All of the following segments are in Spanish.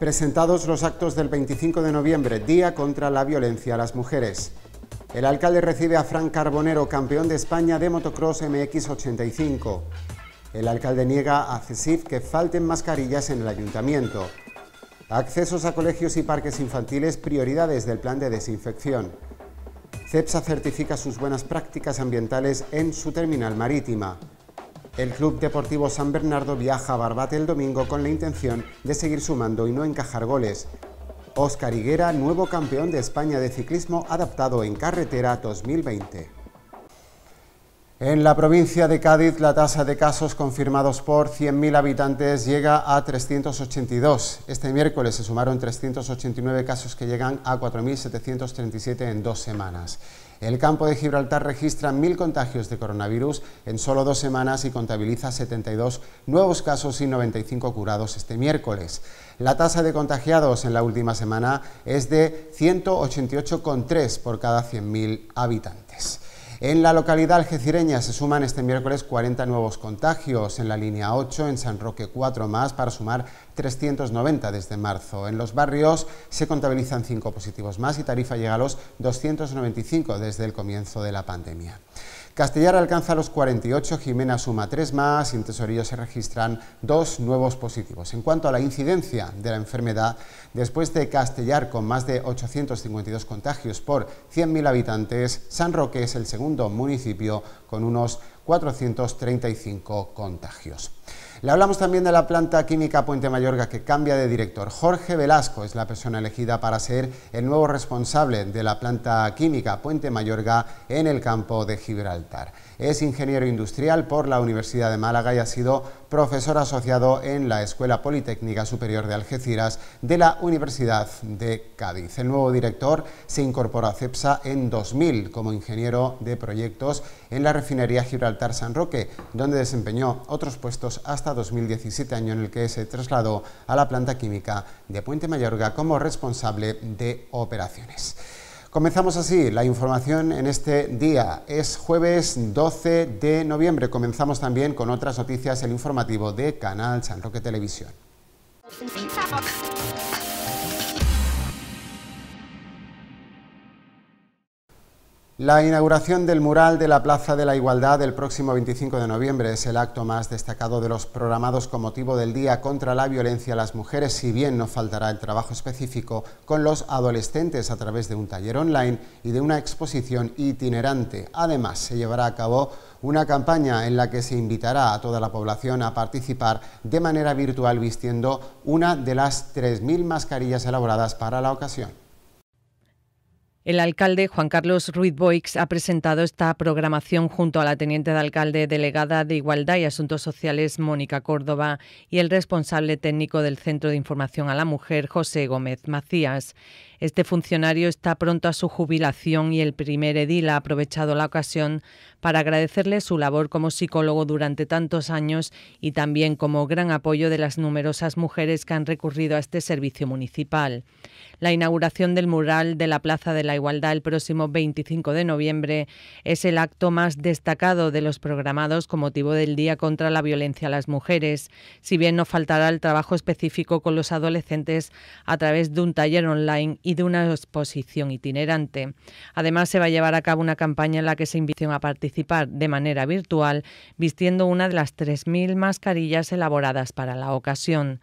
Presentados los actos del 25 de noviembre, Día contra la Violencia a las Mujeres. El alcalde recibe a Fran Carbonero, campeón de España de motocross MX85. El alcalde niega a CESIF que falten mascarillas en el ayuntamiento. Accesos a colegios y parques infantiles, prioridades del plan de desinfección. CEPSA certifica sus buenas prácticas ambientales en su terminal marítima. El Club Deportivo San Bernardo viaja a Barbate el domingo con la intención de seguir sumando y no encajar goles. Óscar Higuera, nuevo campeón de España de ciclismo adaptado en carretera 2020. En la provincia de Cádiz, la tasa de casos confirmados por 100.000 habitantes llega a 382. Este miércoles se sumaron 389 casos que llegan a 4.737 en dos semanas. El campo de Gibraltar registra 1.000 contagios de coronavirus en solo dos semanas y contabiliza 72 nuevos casos y 95 curados este miércoles. La tasa de contagiados en la última semana es de 188,3 por cada 100.000 habitantes. En la localidad algecireña se suman este miércoles 40 nuevos contagios, en la línea 8, en San Roque 4 más, para sumar 390 desde marzo. En los barrios se contabilizan 5 positivos más y Tarifa llega a los 295 desde el comienzo de la pandemia. Castellar alcanza los 48, Jimena suma 3 más y en Tesorillo se registran dos nuevos positivos. En cuanto a la incidencia de la enfermedad, después de Castellar con más de 852 contagios por 100.000 habitantes, San Roque es el segundo municipio con unos 435 contagios. Le hablamos también de la planta química Puente Mayorga que cambia de director. Jorge Velasco es la persona elegida para ser el nuevo responsable de la planta química Puente Mayorga en el campo de Gibraltar. Es ingeniero industrial por la Universidad de Málaga y ha sido profesor asociado en la Escuela Politécnica Superior de Algeciras de la Universidad de Cádiz. El nuevo director se incorporó a CEPSA en 2000 como ingeniero de proyectos en la refinería Gibraltar San Roque, donde desempeñó otros puestos hasta 2017, año en el que se trasladó a la planta química de Puente Mayorga como responsable de operaciones. Comenzamos así la información en este día. Es jueves 12 de noviembre. Comenzamos también con otras noticias, el informativo de Canal San Roque Televisión. La inauguración del mural de la Plaza de la Igualdad el próximo 25 de noviembre es el acto más destacado de los programados con motivo del Día contra la Violencia a las Mujeres, si bien no faltará el trabajo específico con los adolescentes a través de un taller online y de una exposición itinerante. Además, se llevará a cabo una campaña en la que se invitará a toda la población a participar de manera virtual vistiendo una de las 3.000 mascarillas elaboradas para la ocasión. El alcalde Juan Carlos Ruiz Boix ha presentado esta programación junto a la teniente de alcalde delegada de Igualdad y Asuntos Sociales Mónica Córdoba y el responsable técnico del Centro de Información a la Mujer José Gómez Macías. Este funcionario está pronto a su jubilación y el primer edil ha aprovechado la ocasión para agradecerle su labor como psicólogo durante tantos años y también como gran apoyo de las numerosas mujeres que han recurrido a este servicio municipal. La inauguración del mural de la Plaza de la Igualdad el próximo 25 de noviembre es el acto más destacado de los programados con motivo del Día contra la Violencia a las Mujeres, si bien no faltará el trabajo específico con los adolescentes a través de un taller online y de una exposición itinerante. Además, se va a llevar a cabo una campaña en la que se invita a participar de manera virtual vistiendo una de las 3.000 mascarillas elaboradas para la ocasión.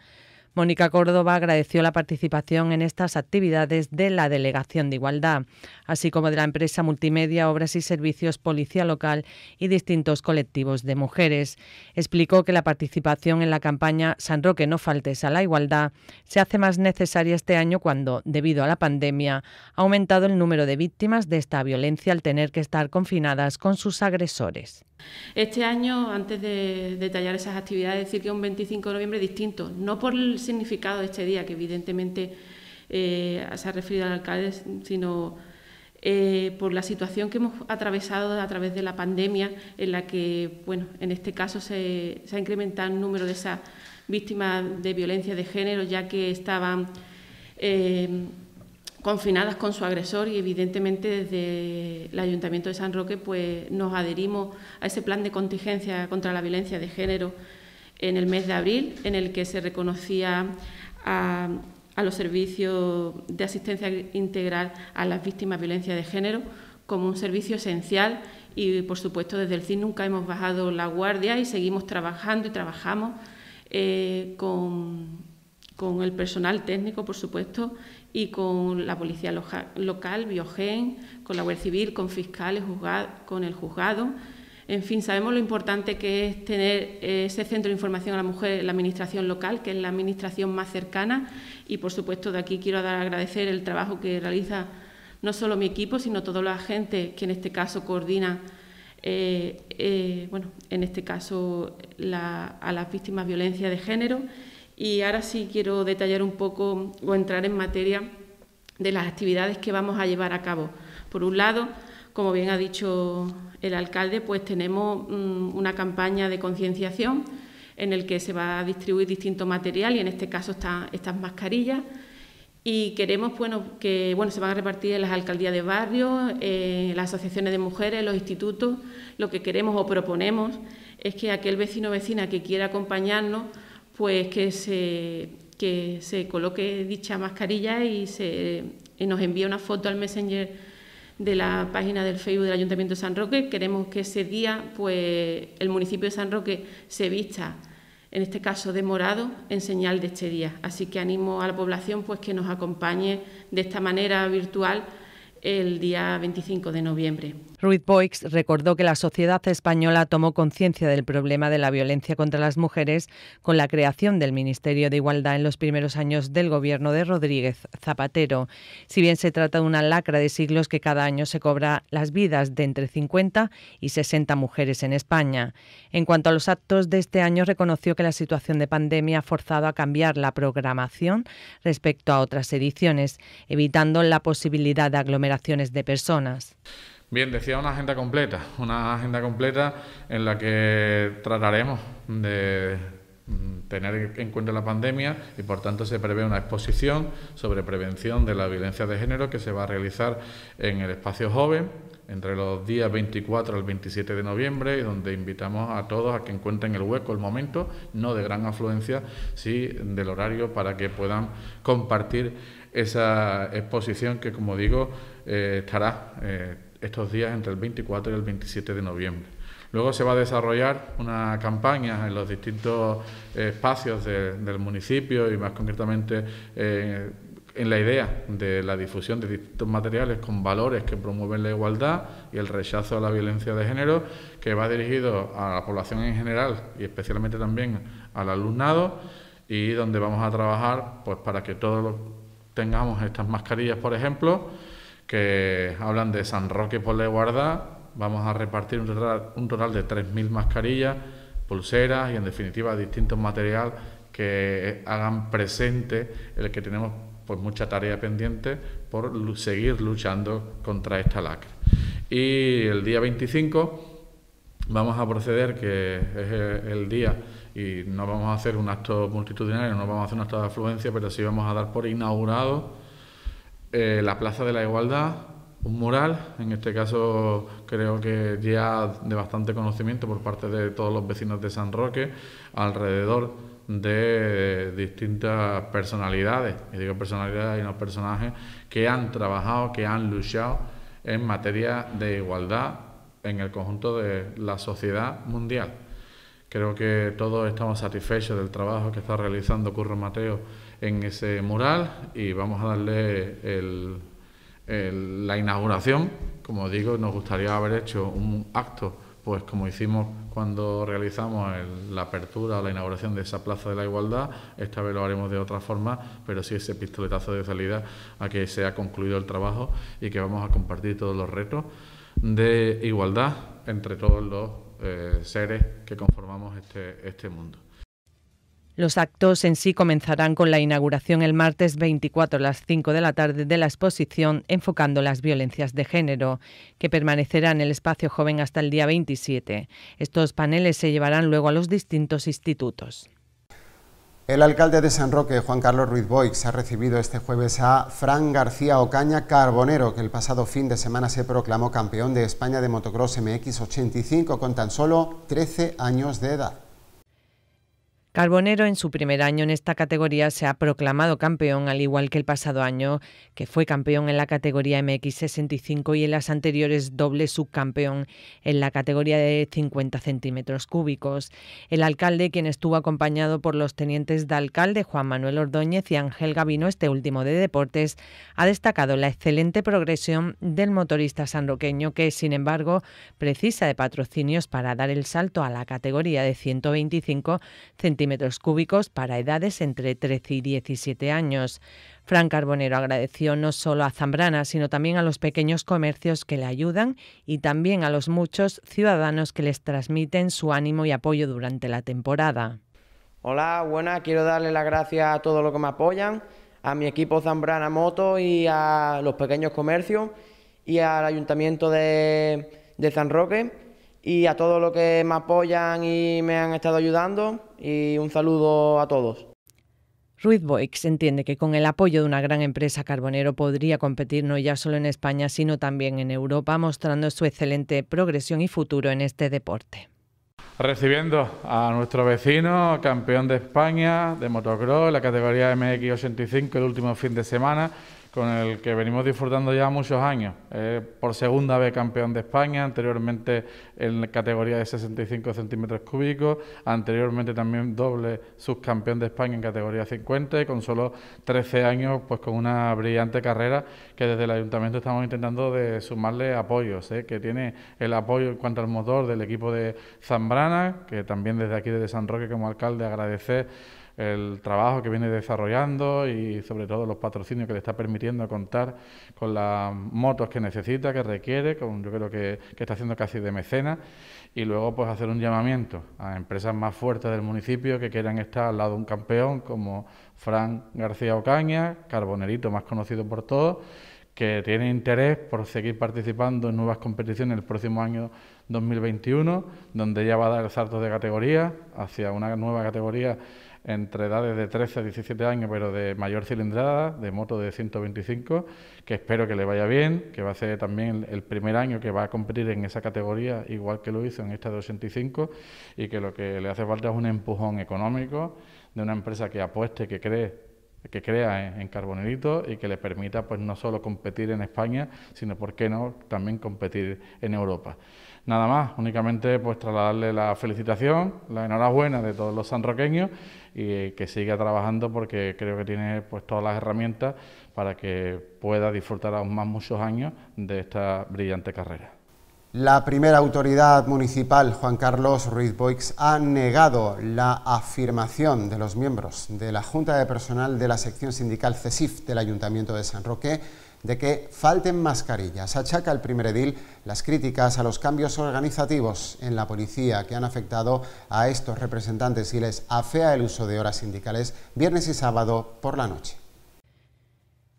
Mónica Córdoba agradeció la participación en estas actividades de la Delegación de Igualdad, así como de la empresa multimedia Obras y Servicios Policía Local y distintos colectivos de mujeres. Explicó que la participación en la campaña San Roque no faltes a la igualdad se hace más necesaria este año cuando, debido a la pandemia, ha aumentado el número de víctimas de esta violencia al tener que estar confinadas con sus agresores. Este año, antes de detallar esas actividades, decir que es un 25 de noviembre distinto, no por el significado de este día, que evidentemente eh, se ha referido al alcalde, sino eh, por la situación que hemos atravesado a través de la pandemia, en la que, bueno, en este caso se, ha incrementado el número de esas víctimas de violencia de género, ya que estaban eh, confinadas con su agresor y evidentemente desde el Ayuntamiento de San Roque pues nos adherimos a ese plan de contingencia contra la violencia de género en el mes de abril en el que se reconocía a, los servicios de asistencia integral a las víctimas de violencia de género como un servicio esencial y, por supuesto, desde el CIN nunca hemos bajado la guardia y seguimos trabajando y trabajamos eh, con, el personal técnico, por supuesto, y con la policía local, Biogen, con la Guardia Civil, con fiscales, con el juzgado. En fin, sabemos lo importante que es tener ese centro de información a la mujer en la administración local, que es la administración más cercana, y por supuesto de aquí quiero dar agradecer el trabajo que realiza no solo mi equipo, sino toda la gente que en este caso coordina, eh, eh, bueno, en este caso a las víctimas de violencia de género. Y ahora sí quiero detallar un poco o entrar en materia de las actividades que vamos a llevar a cabo. Por un lado, como bien ha dicho el alcalde, pues tenemos mm, una campaña de concienciación en el que se va a distribuir distinto material y en este caso están estas mascarillas y queremos bueno, que bueno, se van a repartir en las alcaldías de barrio, en las asociaciones de mujeres, los institutos. Lo que queremos o proponemos es que aquel vecino o vecina que quiera acompañarnos, pues que se, que se coloque dicha mascarilla y, se, y nos envíe una foto al Messenger de la página del Facebook del Ayuntamiento de San Roque. Queremos que ese día pues, el municipio de San Roque se vista en este caso de morado, en señal de este día. Así que animo a la población pues, que nos acompañe de esta manera virtual el día 25 de noviembre. Ruiz Boix recordó que la sociedad española tomó conciencia del problema de la violencia contra las mujeres con la creación del Ministerio de Igualdad en los primeros años del gobierno de Rodríguez Zapatero. Si bien se trata de una lacra de siglos que cada año se cobra las vidas de entre 50 y 60 mujeres en España. En cuanto a los actos de este año, reconoció que la situación de pandemia ha forzado a cambiar la programación respecto a otras ediciones, evitando la posibilidad de aglomeraciones de personas. Bien, decía una agenda completa, una agenda completa en la que trataremos de mm, tener en cuenta la pandemia y por tanto se prevé una exposición sobre prevención de la violencia de género que se va a realizar en el espacio joven entre los días 24 al 27 de noviembre y donde invitamos a todos a que encuentren el hueco, el momento, no de gran afluencia, sí del horario para que puedan compartir esa exposición que, como digo, eh, estará eh, estos días entre el 24 y el 27 de noviembre. Luego se va a desarrollar una campaña en los distintos eh, espacios del municipio y más concretamente eh, en la idea de la difusión de distintos materiales con valores que promueven la igualdad y el rechazo a la violencia de género, que va dirigido a la población en general y especialmente también al alumnado y donde vamos a trabajar pues para que todos tengamos estas mascarillas, por ejemplo, que hablan de San Roque por la igualdad. Vamos a repartir un total, un total de 3.000 mascarillas, pulseras y, en definitiva, distintos materiales que hagan presente el que tenemos pues mucha tarea pendiente por seguir luchando contra esta lacra. Y el día 25 vamos a proceder, que es el día, y no vamos a hacer un acto multitudinario, no vamos a hacer un acto de afluencia, pero sí vamos a dar por inaugurado eh, la Plaza de la Igualdad, un mural, en este caso creo que ya de bastante conocimiento por parte de todos los vecinos de San Roque, alrededor de distintas personalidades, y digo personalidades y no personajes, que han trabajado, que han luchado en materia de igualdad en el conjunto de la sociedad mundial. Creo que todos estamos satisfechos del trabajo que está realizando Curro Mateo en ese mural y vamos a darle la inauguración. Como digo, nos gustaría haber hecho un acto, pues como hicimos cuando realizamos la apertura o la inauguración de esa Plaza de la Igualdad. Esta vez lo haremos de otra forma, pero sí ese pistoletazo de salida a que se ha concluido el trabajo y que vamos a compartir todos los retos de igualdad entre todos los eh, seres que conformamos este, este mundo. Los actos en sí comenzarán con la inauguración el martes 24 a las 5 de la tarde de la exposición enfocando las violencias de género, que permanecerá en el espacio joven hasta el día 27. Estos paneles se llevarán luego a los distintos institutos. El alcalde de San Roque, Juan Carlos Ruiz Boix, ha recibido este jueves a Fran García Ocaña Carbonero, que el pasado fin de semana se proclamó campeón de España de motocross MX 85 con tan solo 13 años de edad. Carbonero en su primer año en esta categoría se ha proclamado campeón, al igual que el pasado año, que fue campeón en la categoría MX65 y en las anteriores doble subcampeón en la categoría de 50 centímetros cúbicos. El alcalde, quien estuvo acompañado por los tenientes de alcalde Juan Manuel Ordóñez y Ángel Gavino, este último de deportes, ha destacado la excelente progresión del motorista sanroqueño que, sin embargo, precisa de patrocinios para dar el salto a la categoría de 125 centímetros metros cúbicos para edades entre 13 y 17 años. Fran Carbonero agradeció no solo a Zambrana, sino también a los pequeños comercios que le ayudan y también a los muchos ciudadanos que les transmiten su ánimo y apoyo durante la temporada. Hola, buenas, quiero darle las gracias a todos los que me apoyan, a mi equipo Zambrana Moto y a los pequeños comercios y al Ayuntamiento de San Roque y a todos los que me apoyan y me han estado ayudando y un saludo a todos. Ruiz Boix entiende que con el apoyo de una gran empresa carbonero podría competir no ya solo en España, sino también en Europa, mostrando su excelente progresión y futuro en este deporte. Recibiendo a nuestro vecino, campeón de España de motocross, la categoría MX85 el último fin de semana, con el que venimos disfrutando ya muchos años. por segunda vez campeón de España, anteriormente en categoría de 65 centímetros cúbicos, anteriormente también doble subcampeón de España en categoría 50 y con solo 13 años, pues con una brillante carrera que desde el ayuntamiento estamos intentando de sumarle apoyos, ¿eh? que tiene el apoyo en cuanto al motor del equipo de Zambrana, que también desde aquí desde San Roque como alcalde agradecer el trabajo que viene desarrollando y sobre todo los patrocinios que le está permitiendo contar con las motos que necesita, que requiere, con, yo creo que, que está haciendo casi de mecena, y luego pues hacer un llamamiento a empresas más fuertes del municipio que quieran estar al lado de un campeón como Fran García Ocaña, Carbonerito más conocido por todos, que tiene interés por seguir participando en nuevas competiciones el próximo año 2021, donde ya va a dar saltos de categoría hacia una nueva categoría entre edades de 13 a 17 años, pero de mayor cilindrada, de moto de 125, que espero que le vaya bien, que va a ser también el primer año que va a competir en esa categoría, igual que lo hizo en esta de 85, y que lo que le hace falta es un empujón económico de una empresa que apueste, que cree que crea en, Carbonerito y que le permita pues no solo competir en España, sino por qué no también competir en Europa. Nada más, únicamente pues trasladarle la felicitación, la enhorabuena de todos los sanroqueños y que siga trabajando porque creo que tiene pues todas las herramientas para que pueda disfrutar aún más muchos años de esta brillante carrera. La primera autoridad municipal, Juan Carlos Ruiz Boix, ha negado la afirmación de los miembros de la Junta de Personal de la sección sindical CESIF del Ayuntamiento de San Roque de que falten mascarillas. Achaca el primer edil las críticas a los cambios organizativos en la policía que han afectado a estos representantes y les afea el uso de horas sindicales viernes y sábado por la noche.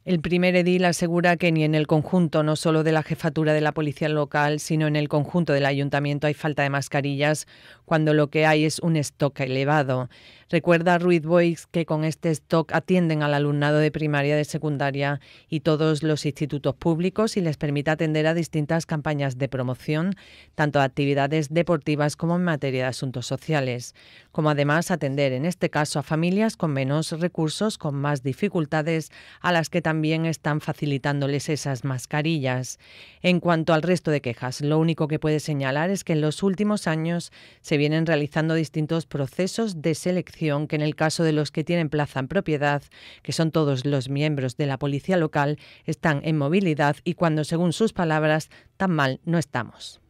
El primer edil asegura que ni en el conjunto, no solo de la jefatura de la policía local, sino en el conjunto del ayuntamiento hay falta de mascarillas, cuando lo que hay es un stock elevado. Recuerda Ruiz Boix que con este stock atienden al alumnado de primaria, de secundaria y todos los institutos públicos y les permite atender a distintas campañas de promoción, tanto de actividades deportivas como en materia de asuntos sociales, como además atender en este caso a familias con menos recursos, con más dificultades, a las que también están facilitándoles esas mascarillas. En cuanto al resto de quejas, lo único que puede señalar es que en los últimos años se vienen realizando distintos procesos de selección que en el caso de los que tienen plaza en propiedad, que son todos los miembros de la policía local, están en movilidad y cuando, según sus palabras, tan mal no estamos.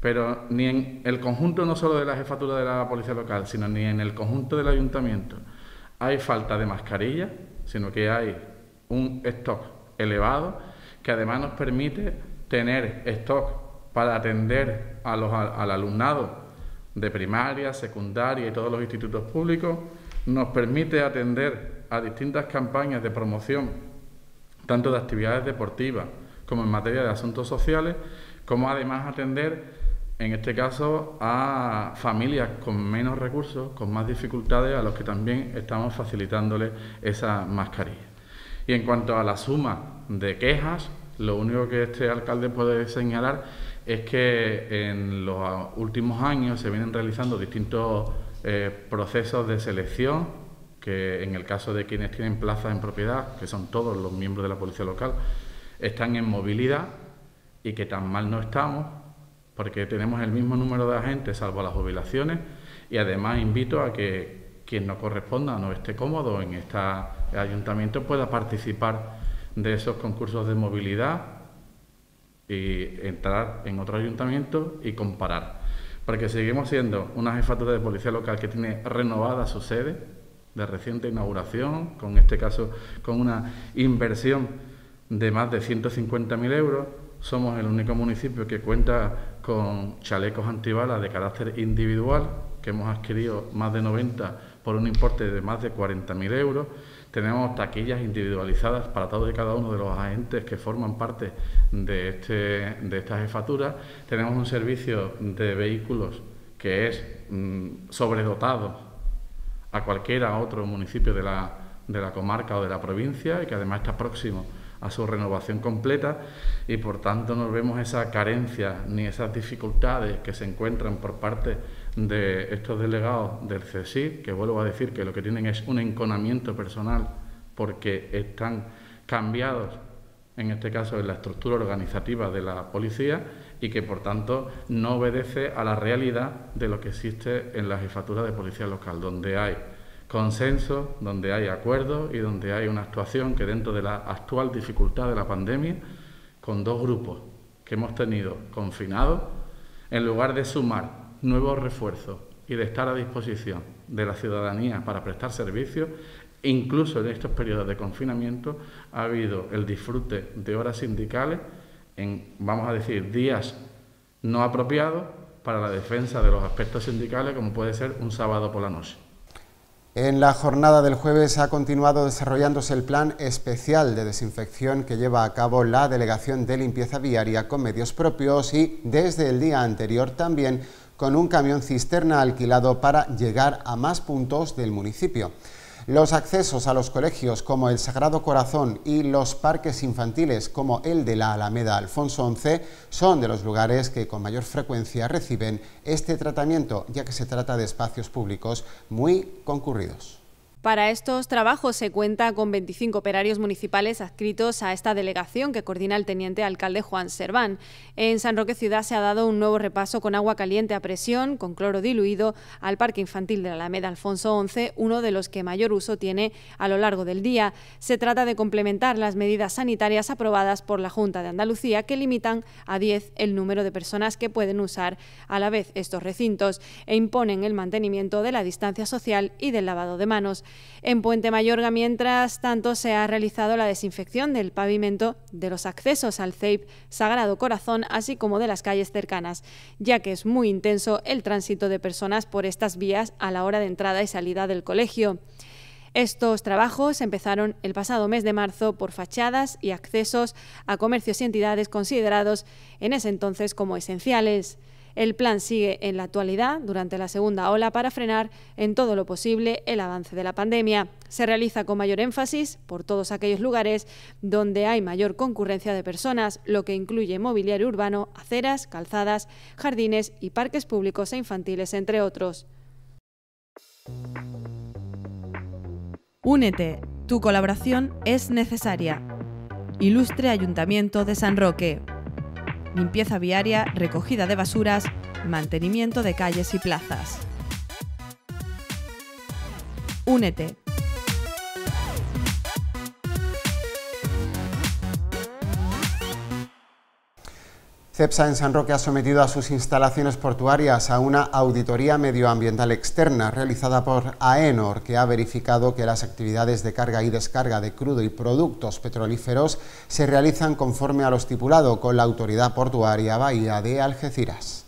Pero ni en el conjunto no solo de la jefatura de la policía local, sino ni en el conjunto del ayuntamiento hay falta de mascarilla, sino que hay un stock elevado que además nos permite tener stock para atender a los, al alumnado de primaria, secundaria y todos los institutos públicos, nos permite atender a distintas campañas de promoción, tanto de actividades deportivas como en materia de asuntos sociales, como además atender, en este caso, a familias con menos recursos, con más dificultades, a los que también estamos facilitándoles esa mascarilla. Y en cuanto a la suma de quejas, lo único que este alcalde puede señalar es que en los últimos años se vienen realizando distintos eh, procesos de selección, que en el caso de quienes tienen plazas en propiedad, que son todos los miembros de la policía local, están en movilidad y que tan mal no estamos, porque tenemos el mismo número de agentes, salvo las jubilaciones, y además invito a que quien no corresponda, no esté cómodo en este ayuntamiento, pueda participar de esos concursos de movilidad y entrar en otro ayuntamiento y comparar. Porque seguimos siendo una jefatura de policía local que tiene renovada su sede de reciente inauguración, con este caso con una inversión de más de 150.000 euros. Somos el único municipio que cuenta con chalecos antibalas de carácter individual, que hemos adquirido más de 90 por un importe de más de 40.000 euros. Tenemos taquillas individualizadas para todos y cada uno de los agentes que forman parte de, este, de esta jefatura. Tenemos un servicio de vehículos que es mm, sobredotado a cualquiera otro municipio de la, de la comarca o de la provincia y que además está próximo a su renovación completa y por tanto no vemos esa carencia ni esas dificultades que se encuentran por parte de estos delegados del CSIC, que vuelvo a decir que lo que tienen es un enconamiento personal porque están cambiados, en este caso, en la estructura organizativa de la policía y que, por tanto, no obedece a la realidad de lo que existe en la jefatura de policía local, donde hay consenso, donde hay acuerdo y donde hay una actuación que dentro de la actual dificultad de la pandemia, con dos grupos que hemos tenido confinados, en lugar de sumar nuevos refuerzos y de estar a disposición de la ciudadanía para prestar servicios, incluso en estos periodos de confinamiento, ha habido el disfrute de horas sindicales en, vamos a decir, días no apropiados para la defensa de los aspectos sindicales, como puede ser un sábado por la noche. En la jornada del jueves ha continuado desarrollándose el plan especial de desinfección que lleva a cabo la Delegación de Limpieza Viaria con medios propios y desde el día anterior también con un camión cisterna alquilado para llegar a más puntos del municipio. Los accesos a los colegios como el Sagrado Corazón y los parques infantiles como el de la Alameda Alfonso XI son de los lugares que con mayor frecuencia reciben este tratamiento, ya que se trata de espacios públicos muy concurridos. Para estos trabajos se cuenta con 25 operarios municipales adscritos a esta delegación que coordina el teniente alcalde Juan Serván. En San Roque Ciudad se ha dado un nuevo repaso con agua caliente a presión, con cloro diluido, al Parque Infantil de la Alameda Alfonso XI, uno de los que mayor uso tiene a lo largo del día. Se trata de complementar las medidas sanitarias aprobadas por la Junta de Andalucía que limitan a 10 el número de personas que pueden usar a la vez estos recintos e imponen el mantenimiento de la distancia social y del lavado de manos. En Puente Mayorga, mientras tanto, se ha realizado la desinfección del pavimento de los accesos al CEIP Sagrado Corazón, así como de las calles cercanas, ya que es muy intenso el tránsito de personas por estas vías a la hora de entrada y salida del colegio. Estos trabajos empezaron el pasado mes de marzo por fachadas y accesos a comercios y entidades considerados en ese entonces como esenciales. El plan sigue en la actualidad durante la segunda ola para frenar en todo lo posible el avance de la pandemia. Se realiza con mayor énfasis por todos aquellos lugares donde hay mayor concurrencia de personas, lo que incluye mobiliario urbano, aceras, calzadas, jardines y parques públicos e infantiles, entre otros. Únete, tu colaboración es necesaria. Ilustre Ayuntamiento de San Roque limpieza viaria, recogida de basuras, mantenimiento de calles y plazas. Únete CEPSA en San Roque ha sometido a sus instalaciones portuarias a una auditoría medioambiental externa realizada por AENOR, que ha verificado que las actividades de carga y descarga de crudo y productos petrolíferos se realizan conforme a lo estipulado con la Autoridad Portuaria Bahía de Algeciras.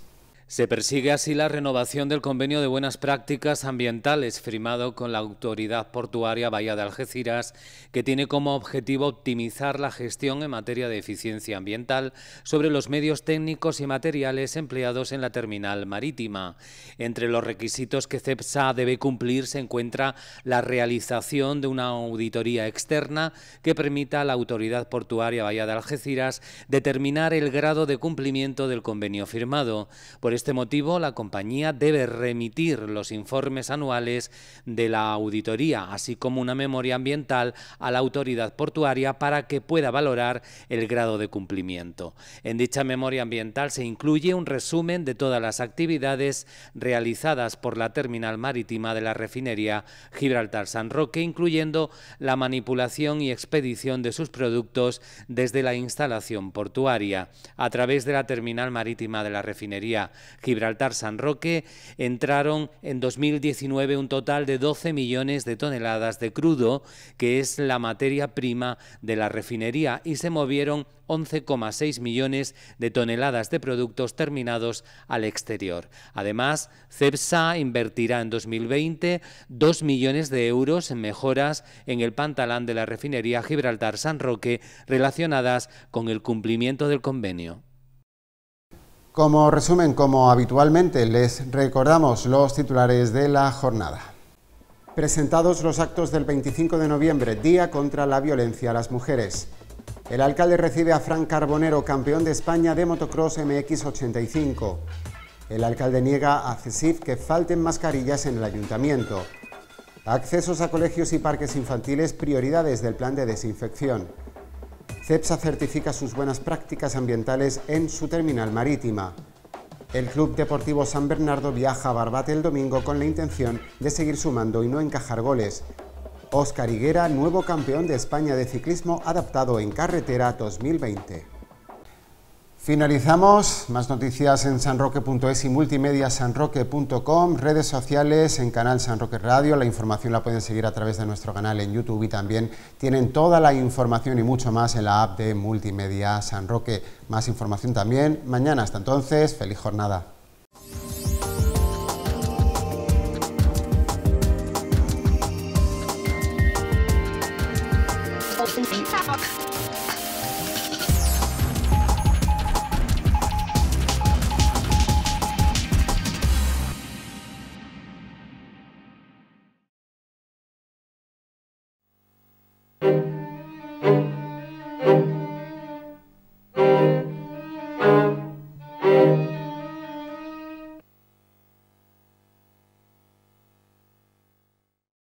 Se persigue así la renovación del convenio de buenas prácticas ambientales firmado con la Autoridad Portuaria Bahía de Algeciras, que tiene como objetivo optimizar la gestión en materia de eficiencia ambiental sobre los medios técnicos y materiales empleados en la terminal marítima. Entre los requisitos que CEPSA debe cumplir se encuentra la realización de una auditoría externa que permita a la Autoridad Portuaria Bahía de Algeciras determinar el grado de cumplimiento del convenio firmado. Por este motivo, la compañía debe remitir los informes anuales de la auditoría, así como una memoria ambiental a la autoridad portuaria para que pueda valorar el grado de cumplimiento. En dicha memoria ambiental se incluye un resumen de todas las actividades realizadas por la terminal marítima de la refinería Gibraltar-San Roque, incluyendo la manipulación y expedición de sus productos desde la instalación portuaria. A través de la terminal marítima de la refinería Gibraltar-San Roque entraron en 2019 un total de 12 millones de toneladas de crudo, que es la materia prima de la refinería, y se movieron 11,6 millones de toneladas de productos terminados al exterior. Además, CEPSA invertirá en 2020 2 millones de euros en mejoras en el pantalán de la refinería Gibraltar-San Roque relacionadas con el cumplimiento del convenio. Como resumen, como habitualmente, les recordamos los titulares de la jornada. Presentados los actos del 25 de noviembre, Día contra la Violencia a las Mujeres. El alcalde recibe a Fran Carbonero, campeón de España de motocross MX85. El alcalde niega a CESIF que falten mascarillas en el ayuntamiento. Accesos a colegios y parques infantiles, prioridades del plan de desinfección. CEPSA certifica sus buenas prácticas ambientales en su terminal marítima. El Club Deportivo San Bernardo viaja a Barbate el domingo con la intención de seguir sumando y no encajar goles. Oscar Higuera, nuevo campeón de España de ciclismo adaptado en carretera 2020. Finalizamos, más noticias en sanroque.es y multimedia sanroque.com, redes sociales en canal San Roque Radio, la información la pueden seguir a través de nuestro canal en YouTube y también tienen toda la información y mucho más en la app de multimedia San Roque. Más información también mañana, hasta entonces, feliz jornada.